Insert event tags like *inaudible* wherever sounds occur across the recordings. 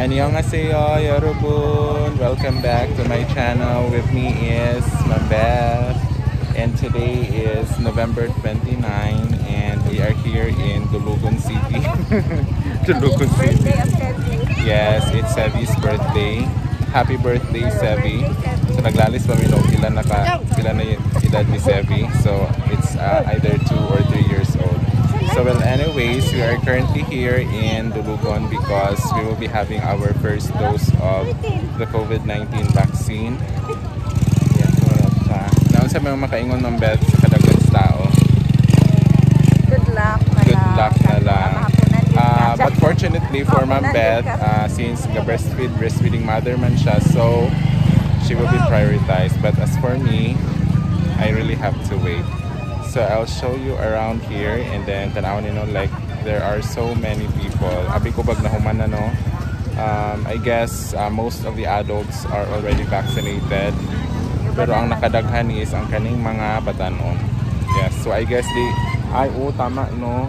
Annyeonghaseyo, Yorobun! Welcome back to my channel. With me is Mabeth. And today is November 29 and we are here in Dulugun City. *laughs* Dulugun City. Yes, it's Sevi's birthday. Happy birthday, Sevi. So naglalis pa minong ilan na ka, ilan na yung edad ni Sevi. So it's uh, either 2 or 3 years old. So well anyways, we are currently here in Dulugon because we will be having our first dose of the COVID-19 vaccine. Yes, wala siya. Naon sa mga makaingon ng bed sa kadagdag tao. Good luck na Good luck na lang. Uh, but fortunately for Ma'am Beth, uh, since the breastfeed, breastfeeding mother man siya, so she will be prioritized. But as for me, I really have to wait. So I'll show you around here and then tanawin you know like there are so many people. Abi ko bag na no. Um, I guess uh, most of the adults are already vaccinated. Pero ang nakadaghan is ang kaning mga batanon. Yes, so I guess di ay oo tama no.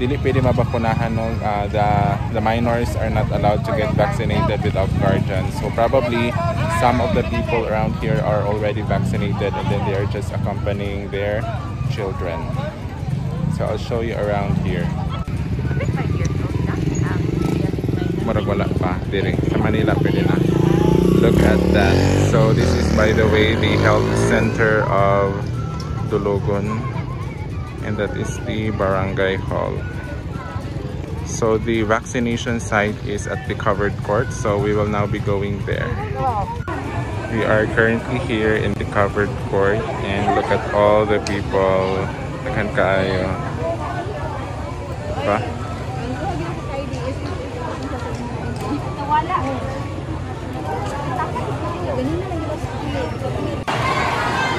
Dili pwede mabakunahan no. Uh, the the minors are not allowed to get vaccinated without guardians. So probably some of the people around here are already vaccinated and then they are just accompanying their children. So I'll show you around here. Murag wala pa sa Manila pwede na. Look at that. So this is by the way the health center of Dulugon and that is the barangay hall. So the vaccination site is at the covered court so we will now be going there. We are currently here in the covered court and look at all the people. Nakan kaayo. Pa?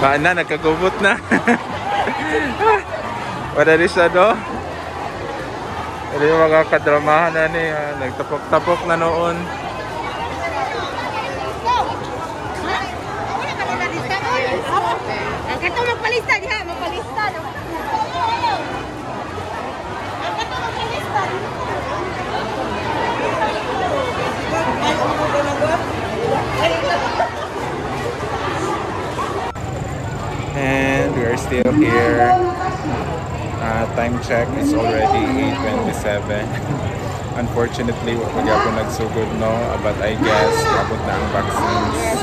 Baan na, nagkagubot na. *laughs* Wala rin siya do. Wala yung mga kadramahan na niya. Nagtapok-tapok na noon. Kato magpalista diha, magpalista. Ang kato magpalista. And we are still here. Uh, time check is already 8.27. *laughs* Unfortunately, wala po nagsugod no. Uh, But I guess, abot na ang vaccines.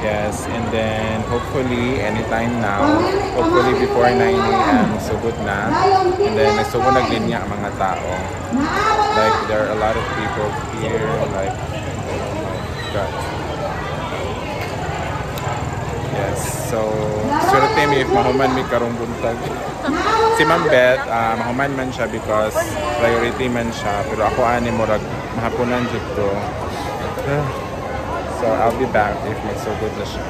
Yes, and then hopefully anytime now, hopefully before 9 a.m. sugod na. And then nagsugod naglinya ang mga tao. Like there are a lot of people here, like oh my god. Yes, so swerte mi if mahuman mi karong buntag. Si Ma'am Beth, ah, mahuman man siya because priority man siya. Pero ako ani murag mahapunan jud to. So I'll be back if magsugod na siya.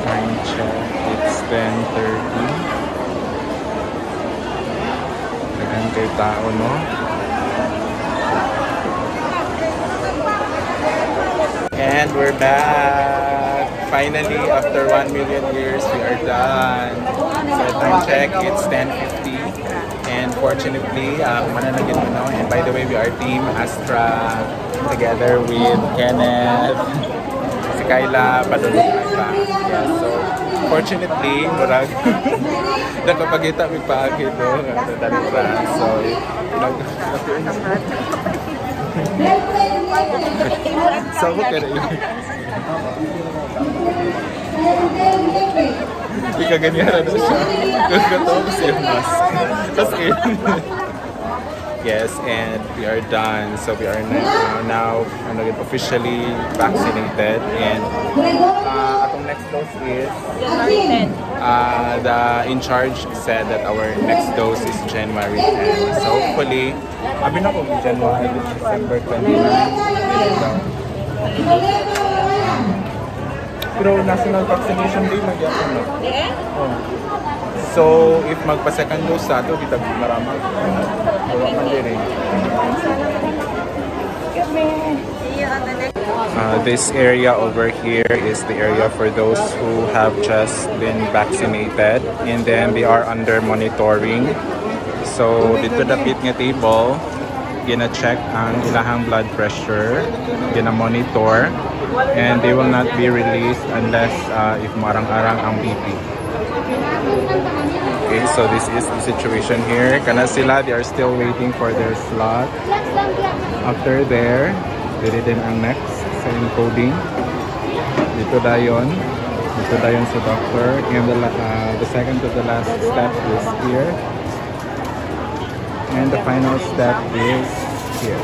Time check, it's 10.30. Dagan kay tao, no? And we're back! Finally, after 1 million years, we are done. So time check, it's 10.50. And fortunately, uh, mananagin mo no? And by the way, we are Team Astra together with Kenneth, si Kyla, Padulog Ata. Yeah, so fortunately, murag *laughs* nakapagita may paagi no? Dali pa. So, So, *laughs* ako ka rin. *laughs* Hindi ka ganyan na siya. Tapos ko siya mask. Tapos. Yes, and we are done. So we are now, now ano, officially vaccinated. And uh, atong next dose is January 10. uh, the in charge said that our next dose is January 10. So hopefully, abi na ko January, December 29. So, pero national vaccination day na gyapon no. Eh? Oh. So, if magpa-second dose sa ato, kita marama. Wala man diri. See you on the next Uh, this area over here is the area for those who have just been vaccinated and then they are under monitoring. So dito dapit nga table, gina-check ang ilahang blood pressure, gina-monitor, and they will not be released unless uh, if marang-arang ang BP. Okay, so this is the situation here. Kana sila, they are still waiting for their slot. After there, dili din ang next sa encoding. Dito dayon. Dito dayon sa doctor. And the, uh, the second to the last step is here. And the final step is here.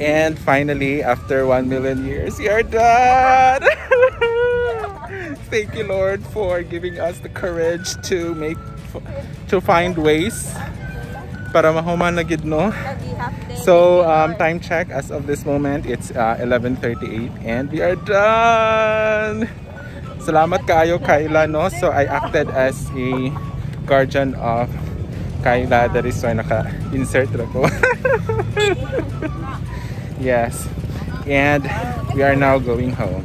And finally, after 1 million years, you're done! *laughs* Thank you, Lord, for giving us the courage to make, to find ways para mahuman na gid, no? Lagi, half day. So, um, time check as of this moment, it's uh, 11.38 and we are done! Salamat kaayo, Kyla, no? So, I acted as a guardian of Kyla. That is why naka-insert na ko. *laughs* yes. And we are now going home.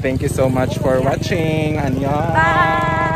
Thank you so much for watching. Annyeong! Bye!